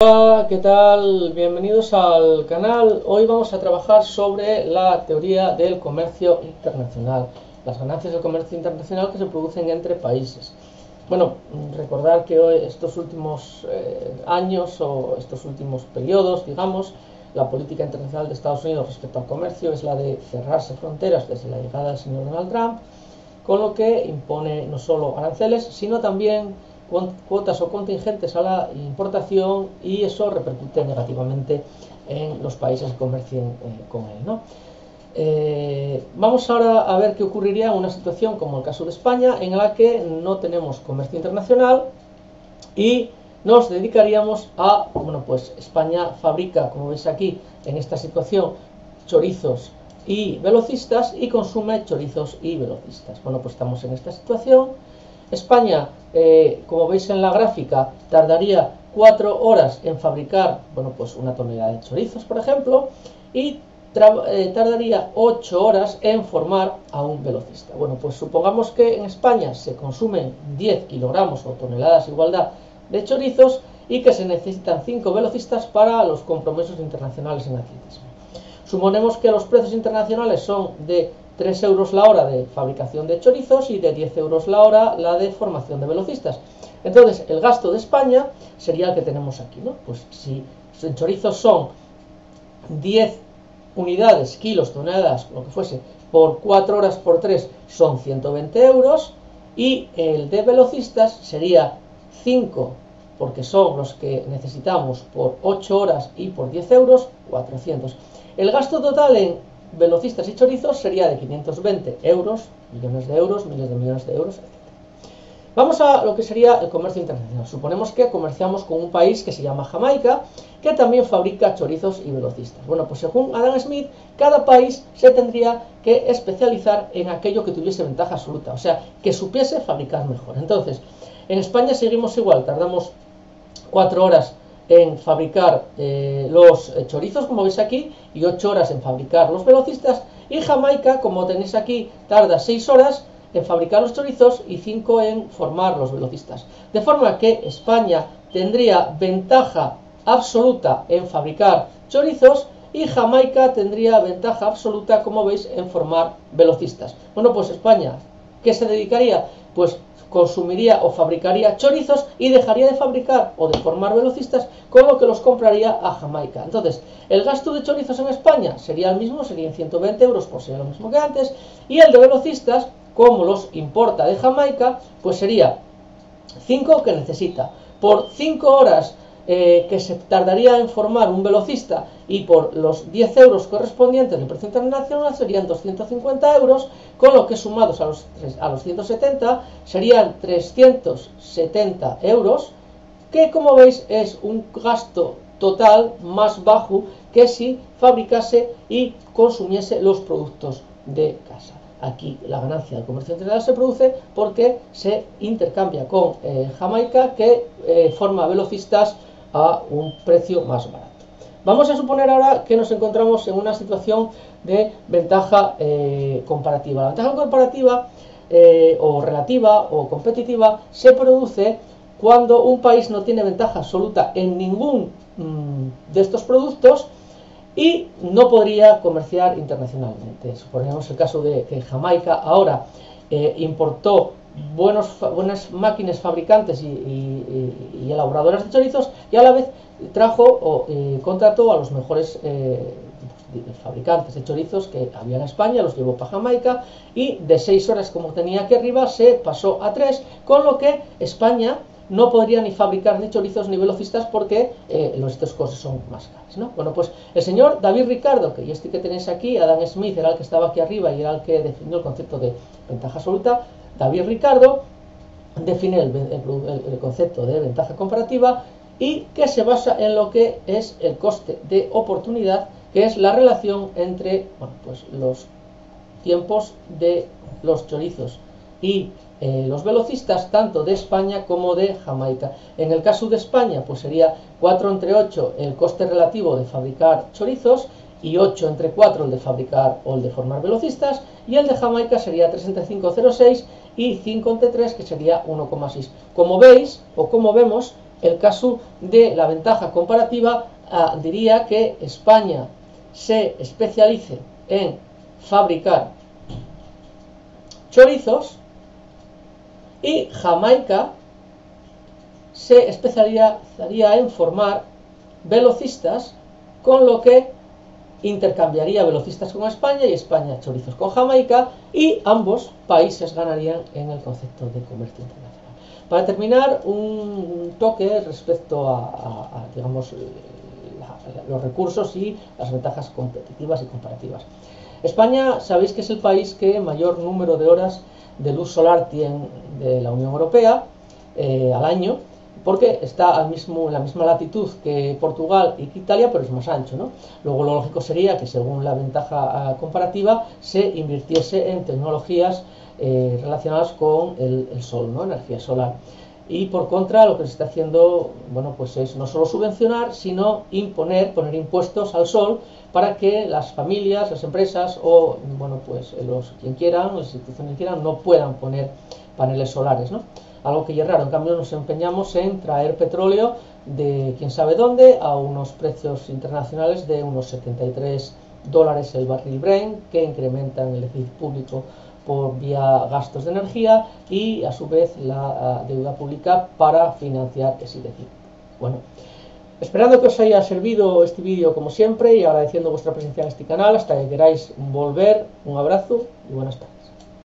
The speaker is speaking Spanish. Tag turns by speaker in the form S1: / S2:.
S1: Hola, ¿qué tal? Bienvenidos al canal. Hoy vamos a trabajar sobre la teoría del comercio internacional, las ganancias del comercio internacional que se producen entre países. Bueno, recordar que hoy, estos últimos eh, años o estos últimos periodos, digamos, la política internacional de Estados Unidos respecto al comercio es la de cerrarse fronteras desde la llegada del señor Donald Trump, con lo que impone no solo aranceles, sino también cuotas o contingentes a la importación y eso repercute negativamente en los países que comercien eh, con él. Eh, vamos ahora a ver qué ocurriría en una situación como el caso de España, en la que no tenemos comercio internacional y nos dedicaríamos a, bueno, pues España fabrica, como veis aquí, en esta situación, chorizos y velocistas y consume chorizos y velocistas. Bueno, pues estamos en esta situación España, eh, como veis en la gráfica, tardaría cuatro horas en fabricar, bueno, pues una tonelada de chorizos, por ejemplo, y eh, tardaría ocho horas en formar a un velocista. Bueno, pues supongamos que en España se consumen 10 kilogramos o toneladas igualdad de chorizos y que se necesitan 5 velocistas para los compromisos internacionales en atletismo. Suponemos que los precios internacionales son de 3 euros la hora de fabricación de chorizos y de 10 euros la hora la de formación de velocistas. Entonces, el gasto de España sería el que tenemos aquí, ¿no? Pues si en chorizos son 10 unidades, kilos, toneladas, lo que fuese, por 4 horas por 3 son 120 euros y el de velocistas sería 5 porque son los que necesitamos por 8 horas y por 10 euros, 400. El gasto total en velocistas y chorizos sería de 520 euros, millones de euros, miles de millones de euros, etc. Vamos a lo que sería el comercio internacional. Suponemos que comerciamos con un país que se llama Jamaica, que también fabrica chorizos y velocistas. Bueno, pues según Adam Smith, cada país se tendría que especializar en aquello que tuviese ventaja absoluta, o sea, que supiese fabricar mejor. Entonces, en España seguimos igual, tardamos cuatro horas en fabricar eh, los chorizos, como veis aquí, y 8 horas en fabricar los velocistas. Y Jamaica, como tenéis aquí, tarda 6 horas en fabricar los chorizos y 5 en formar los velocistas. De forma que España tendría ventaja absoluta en fabricar chorizos y Jamaica tendría ventaja absoluta, como veis, en formar velocistas. Bueno, pues España, ¿qué se dedicaría? Pues consumiría o fabricaría chorizos y dejaría de fabricar o de formar velocistas con lo que los compraría a Jamaica. Entonces, el gasto de chorizos en España sería el mismo, serían 120 euros por ser lo mismo que antes, y el de velocistas, como los importa de Jamaica, pues sería 5 que necesita. Por 5 horas eh, que se tardaría en formar un velocista y por los 10 euros correspondientes del precio internacional serían 250 euros, con lo que sumados a los, a los 170 serían 370 euros, que como veis es un gasto total más bajo que si fabricase y consumiese los productos de casa. Aquí la ganancia del comercio internacional se produce porque se intercambia con eh, Jamaica que eh, forma velocistas a un precio más barato. Vamos a suponer ahora que nos encontramos en una situación de ventaja eh, comparativa. La ventaja comparativa eh, o relativa o competitiva se produce cuando un país no tiene ventaja absoluta en ningún mm, de estos productos y no podría comerciar internacionalmente. Suponemos el caso de que Jamaica ahora eh, importó buenos, buenas máquinas fabricantes y, elaboradoras de chorizos y a la vez trajo o eh, contrató a los mejores eh, fabricantes de chorizos que había en España, los llevó para Jamaica y de seis horas como tenía aquí arriba se pasó a tres, con lo que España no podría ni fabricar ni chorizos ni velocistas porque eh, estos costos son más caros. ¿no? Bueno, pues el señor David Ricardo, que este que tenéis aquí, Adam Smith era el que estaba aquí arriba y era el que definió el concepto de ventaja absoluta, David Ricardo define el, concepto de ventaja comparativa y que se basa en lo que es el coste de oportunidad, que es la relación entre pues los tiempos de los chorizos y eh, los velocistas tanto de España como de Jamaica. En el caso de España, pues sería 4 entre 8 el coste relativo de fabricar chorizos y 8 entre 4 el de fabricar o el de formar velocistas y el de Jamaica sería 3 entre 5, 0,6 y 5 entre 3 que sería 1,6. Como veis o como vemos, el caso de la ventaja comparativa, ah, diría que España se especialice en fabricar chorizos y Jamaica se especializaría en formar velocistas, con lo que intercambiaría velocistas con España y España chorizos con Jamaica y ambos países ganarían en el concepto de comercio internacional. Para terminar, un toque respecto a, digamos, los recursos y las ventajas competitivas y comparativas. España, sabéis que es el país que mayor número de horas de luz solar tiene de la Unión Europea eh, al año porque está al mismo, en la misma latitud que Portugal y que Italia, pero es más ancho. ¿no? Luego lo lógico sería que según la ventaja ah, comparativa se invirtiese en tecnologías eh, relacionadas con el, sol, ¿no? energía solar. Y por contra, lo que se está haciendo, bueno, pues es no solo subvencionar, sino imponer, poner impuestos al sol para que las familias, las empresas o, bueno, pues los quien quieran, las instituciones quieran, no puedan poner paneles solares, ¿no? Algo que ya es raro. En cambio, nos empeñamos en traer petróleo de quién sabe dónde a unos precios internacionales de unos 73 dólares el barril Brent, que incrementan el déficit público por vía gastos de energía y a su vez la deuda pública para financiar ese déficit. Bueno, esperando que os haya servido este vídeo como siempre y agradeciendo vuestra presencia en este canal, hasta que queráis volver, un abrazo y buenas tardes.